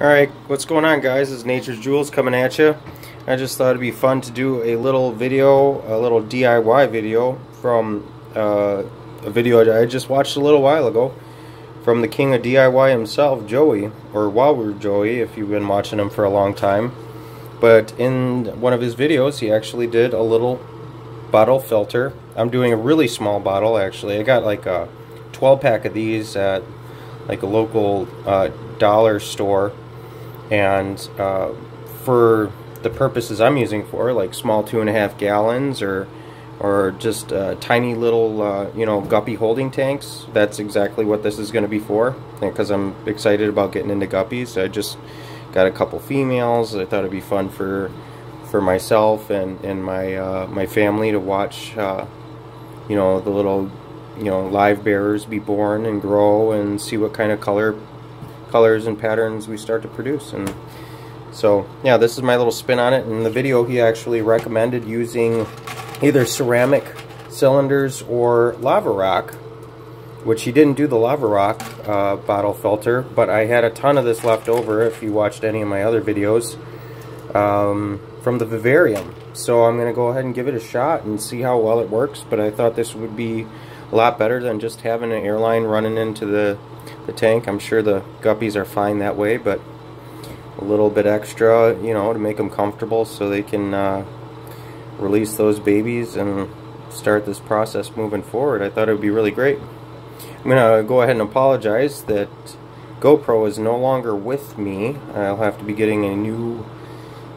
Alright, what's going on guys? It's Nature's Jewels coming at you. I just thought it'd be fun to do a little video, a little DIY video from uh, a video I just watched a little while ago from the king of DIY himself, Joey, or Wowoo Joey if you've been watching him for a long time. But in one of his videos, he actually did a little bottle filter. I'm doing a really small bottle actually. I got like a 12 pack of these at like a local uh, dollar store and uh, for the purposes I'm using for, like small two and a half gallons or or just uh, tiny little, uh, you know, guppy holding tanks, that's exactly what this is going to be for. Because I'm excited about getting into guppies. I just got a couple females. I thought it'd be fun for for myself and, and my uh, my family to watch, uh, you know, the little, you know, live bearers be born and grow and see what kind of color colors and patterns we start to produce. And so, yeah, this is my little spin on it. In the video, he actually recommended using either ceramic cylinders or lava rock, which he didn't do the lava rock uh, bottle filter, but I had a ton of this left over if you watched any of my other videos um, from the vivarium. So I'm going to go ahead and give it a shot and see how well it works, but I thought this would be a lot better than just having an airline running into the the tank. I'm sure the guppies are fine that way, but a little bit extra, you know, to make them comfortable so they can uh, release those babies and start this process moving forward. I thought it would be really great. I'm going to go ahead and apologize that GoPro is no longer with me. I'll have to be getting a new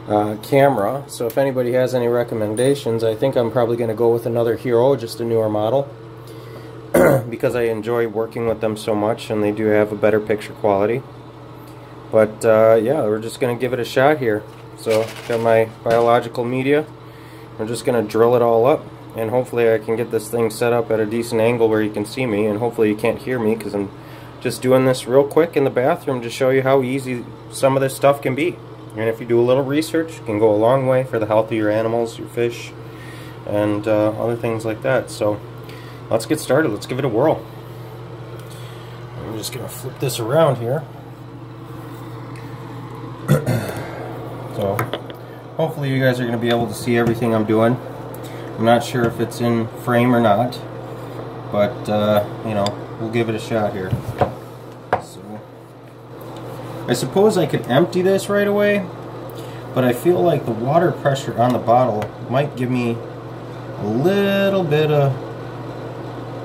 uh, camera. So if anybody has any recommendations, I think I'm probably going to go with another Hero, just a newer model. because I enjoy working with them so much and they do have a better picture quality. But uh, yeah, we're just going to give it a shot here. So got my biological media. We're just going to drill it all up and hopefully I can get this thing set up at a decent angle where you can see me and hopefully you can't hear me because I'm just doing this real quick in the bathroom to show you how easy some of this stuff can be. And if you do a little research, it can go a long way for the health of your animals, your fish, and uh, other things like that. So let's get started. Let's give it a whirl. I'm just going to flip this around here. so hopefully you guys are going to be able to see everything I'm doing. I'm not sure if it's in frame or not, but uh, you know, we'll give it a shot here. So I suppose I could empty this right away, but I feel like the water pressure on the bottle might give me a little bit of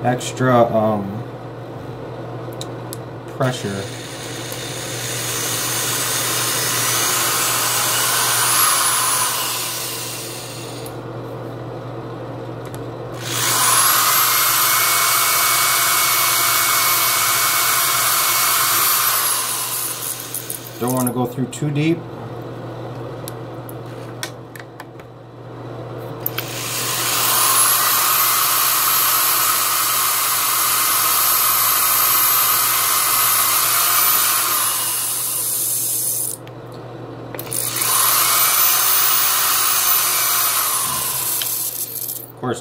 extra um, pressure. Don't want to go through too deep.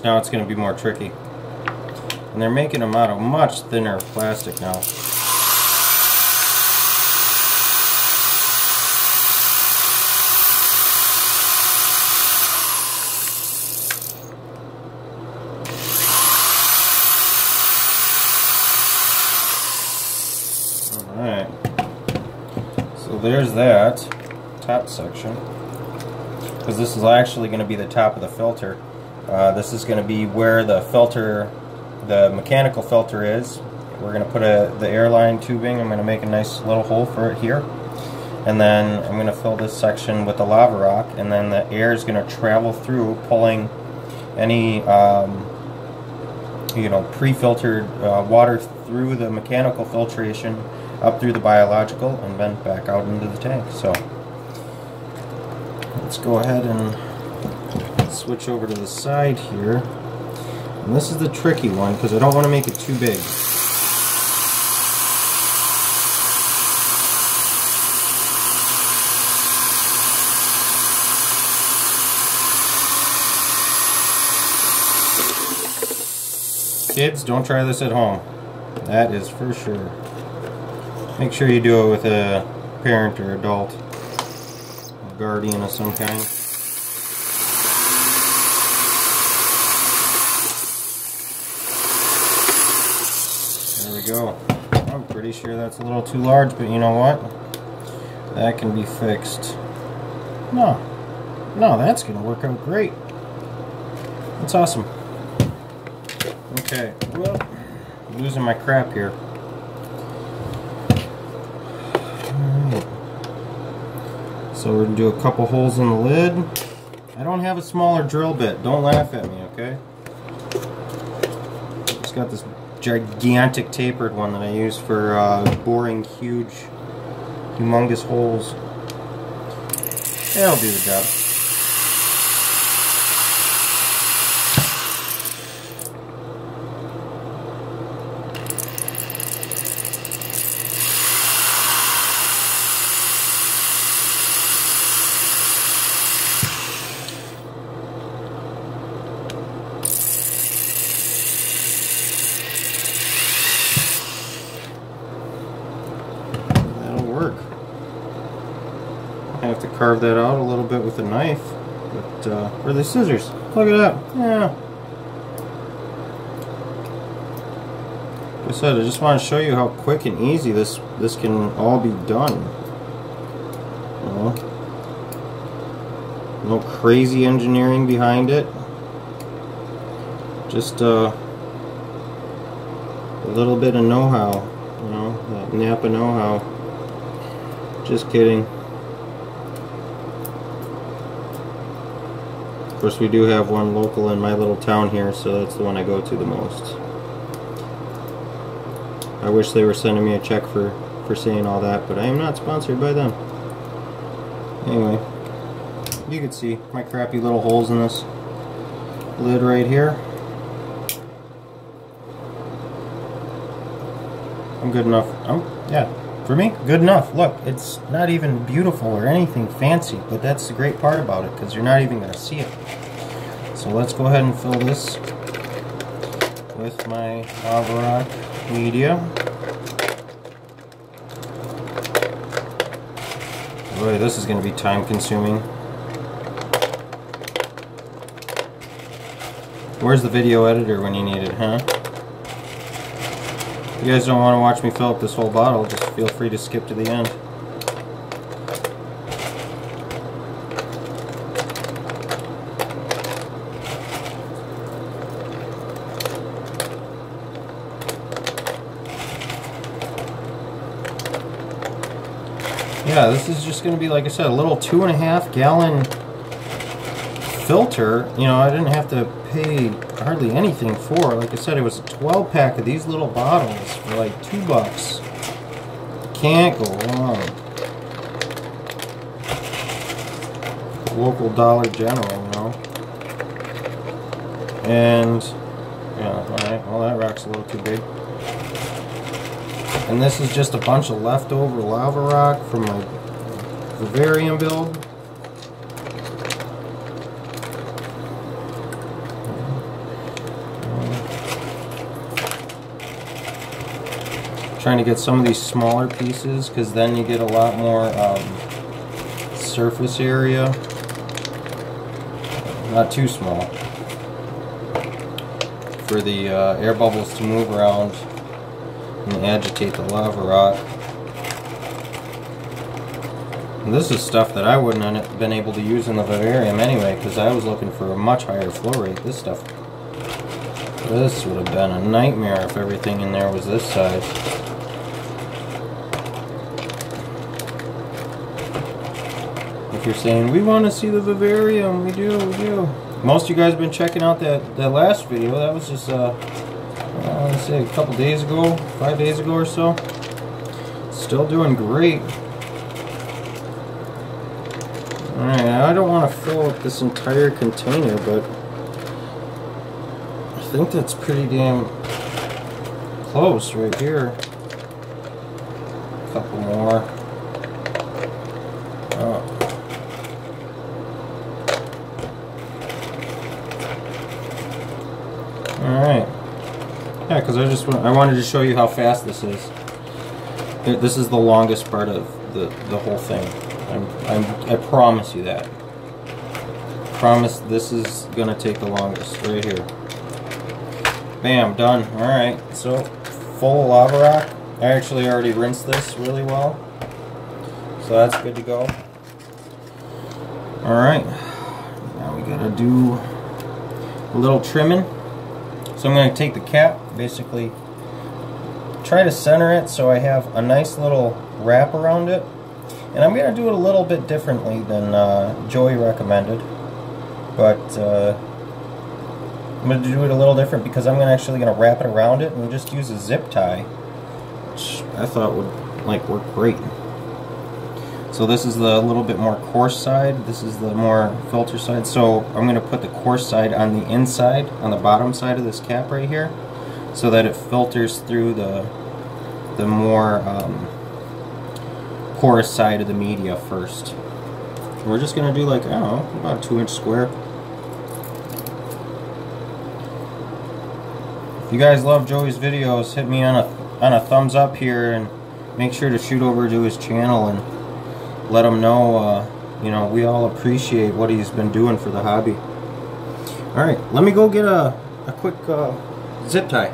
Now it's going to be more tricky. And they're making them out of much thinner plastic now. Alright. So there's that top section. Because this is actually going to be the top of the filter. Uh, this is going to be where the filter, the mechanical filter is. We're going to put a, the airline tubing, I'm going to make a nice little hole for it here. And then I'm going to fill this section with the lava rock, and then the air is going to travel through, pulling any um, you know pre-filtered uh, water through the mechanical filtration up through the biological and then back out into the tank. So let's go ahead and switch over to the side here. And this is the tricky one because I don't want to make it too big. Kids, don't try this at home. That is for sure. Make sure you do it with a parent or adult, guardian of some kind. There we go. I'm pretty sure that's a little too large, but you know what? That can be fixed. No. No, that's going to work out great. That's awesome. Okay, well, losing my crap here. So we're going to do a couple holes in the lid. I don't have a smaller drill bit. Don't laugh at me, okay? Just got this gigantic tapered one that I use for uh, boring huge, humongous holes. That'll do the job. I have to carve that out a little bit with a knife. But, uh, where are the scissors? Look at that. Yeah. Like I said, I just want to show you how quick and easy this, this can all be done. No crazy engineering behind it. Just uh, a little bit of know-how. You know, that Napa know-how. Just kidding. Of course, we do have one local in my little town here, so that's the one I go to the most. I wish they were sending me a check for, for saying all that, but I am not sponsored by them. Anyway, you can see my crappy little holes in this lid right here. I'm good enough. I'm, yeah, for me, good enough. Look, it's not even beautiful or anything fancy, but that's the great part about it, because you're not even going to see it. So let's go ahead and fill this with my lava rock media. Boy, this is going to be time consuming. Where's the video editor when you need it, huh? If you guys don't want to watch me fill up this whole bottle, just feel free to skip to the end. Yeah, this is just going to be, like I said, a little two and a half gallon filter. You know, I didn't have to pay hardly anything for. Like I said, it was a 12 pack of these little bottles for like two bucks. Can't go wrong. Local Dollar General, you know. And, yeah, alright, well that rock's a little too big. And this is just a bunch of leftover lava rock from my Vivarium build. Trying to get some of these smaller pieces because then you get a lot more um, surface area. Not too small. For the uh, air bubbles to move around and agitate the lava rock. And this is stuff that I wouldn't have been able to use in the vivarium anyway because I was looking for a much higher flow rate. This stuff, this would have been a nightmare if everything in there was this size. If you're saying, we want to see the vivarium, we do, we do. Most of you guys have been checking out that, that last video. That was just, uh, uh, say, a couple days ago, five days ago or so. Still doing great. Alright, I don't want to fill up this entire container, but I think that's pretty damn close right here. A couple more. Oh. Alright. Yeah, because I just I wanted to show you how fast this is. This is the longest part of the, the whole thing. I'm, I'm, I promise you that. Promise this is gonna take the longest right here. Bam, done. Alright, so full lava rock. I actually already rinsed this really well. So that's good to go. Alright, now we gotta do a little trimming. So I'm gonna take the cap, basically try to center it so I have a nice little wrap around it. And I'm going to do it a little bit differently than uh, Joey recommended. But uh, I'm going to do it a little different because I'm gonna actually going to wrap it around it and just use a zip tie. Which I thought would like work great. So this is the little bit more coarse side. This is the more filter side. So I'm going to put the coarse side on the inside, on the bottom side of this cap right here, so that it filters through the the more um, porous side of the media first. We're just going to do like, I don't know, about a 2 inch square. If you guys love Joey's videos, hit me on a, on a thumbs up here and make sure to shoot over to his channel and let him know, uh, you know, we all appreciate what he's been doing for the hobby. Alright, let me go get a, a quick uh, zip tie.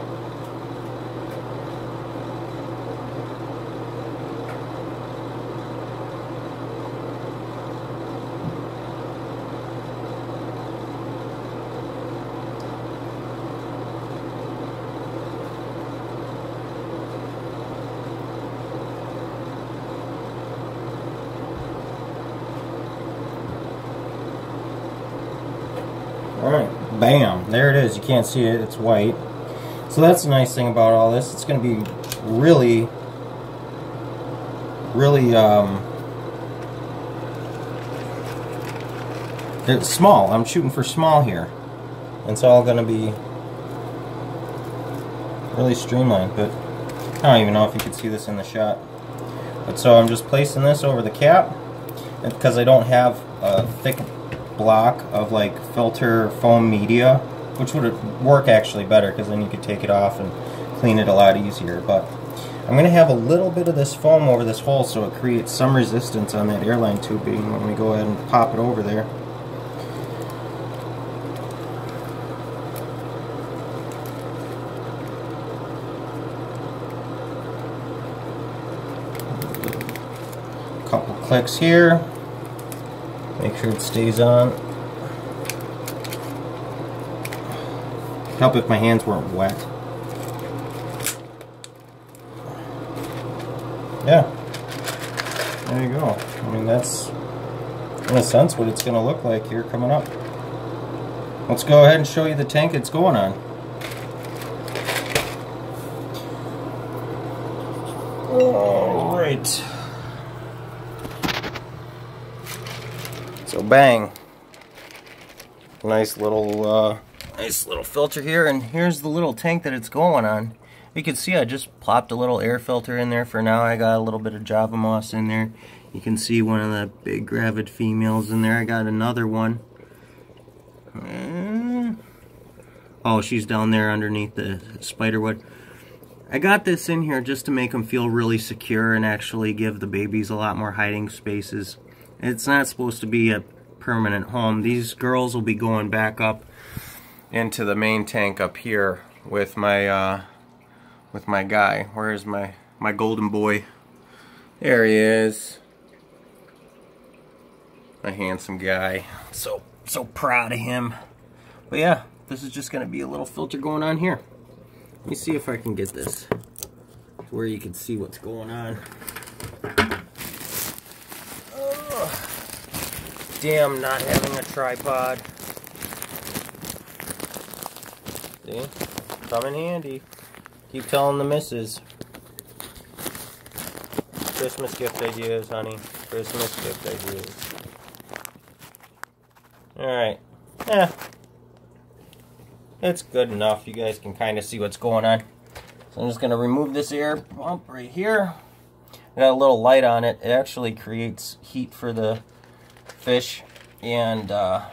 Alright, bam, there it is. You can't see it, it's white. So that's the nice thing about all this. It's going to be really, really, um, it's small. I'm shooting for small here. It's all going to be really streamlined, but I don't even know if you can see this in the shot. But so I'm just placing this over the cap because I don't have a thick block of like filter foam media, which would work actually better because then you could take it off and clean it a lot easier. But I'm going to have a little bit of this foam over this hole so it creates some resistance on that airline tubing when we go ahead and pop it over there. Couple clicks here. Make sure it stays on. Help if my hands weren't wet. Yeah. There you go. I mean, that's in a sense what it's going to look like here coming up. Let's go ahead and show you the tank it's going on. All right. So bang. Nice little uh, nice little filter here and here's the little tank that it's going on. You can see I just plopped a little air filter in there for now. I got a little bit of Java moss in there. You can see one of the big gravid females in there. I got another one. Uh, oh, she's down there underneath the spider wood. I got this in here just to make them feel really secure and actually give the babies a lot more hiding spaces. It's not supposed to be a permanent home. These girls will be going back up into the main tank up here with my uh, with my guy. Where is my my golden boy? There he is. A handsome guy. So so proud of him. But yeah, this is just gonna be a little filter going on here. Let me see if I can get this where you can see what's going on. Damn not having a tripod. See? Come in handy. Keep telling the missus. Christmas gift ideas, honey. Christmas gift ideas. Alright. Yeah. It's good enough. You guys can kind of see what's going on. So I'm just going to remove this air pump right here. got a little light on it. It actually creates heat for the fish and uh,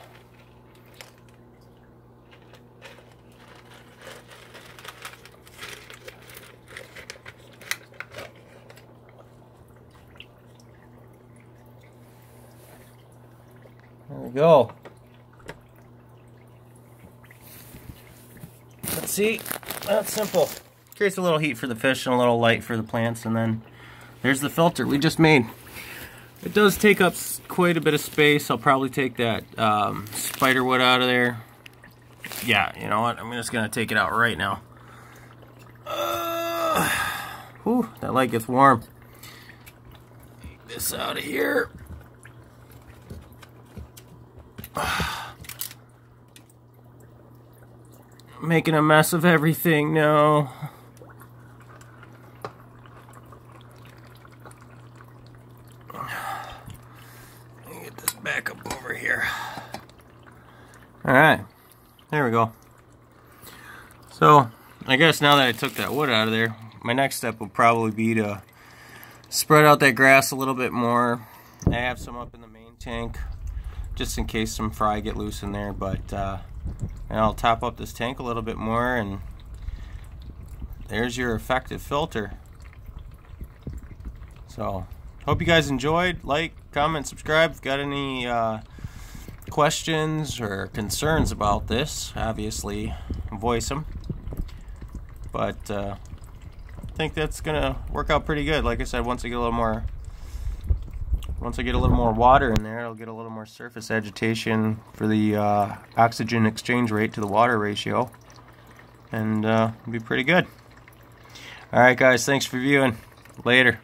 there we go. Let's see, that's simple. Creates a little heat for the fish and a little light for the plants and then there's the filter we just made. It does take up quite a bit of space. I'll probably take that um, spider wood out of there. Yeah, you know what? I'm just going to take it out right now. Uh, whew, that light gets warm. Take this out of here. Making a mess of everything, no. back here. Alright, there we go. So, I guess now that I took that wood out of there, my next step will probably be to spread out that grass a little bit more. I have some up in the main tank, just in case some fry get loose in there, but uh, and I'll top up this tank a little bit more, and there's your effective filter. So, hope you guys enjoyed. Like, comment, subscribe. Got any uh, questions or concerns about this, obviously voice them. But uh, I think that's gonna work out pretty good. Like I said, once I get a little more, once I get a little more water in there, I'll get a little more surface agitation for the uh, oxygen exchange rate to the water ratio, and uh, be pretty good. All right, guys. Thanks for viewing. Later.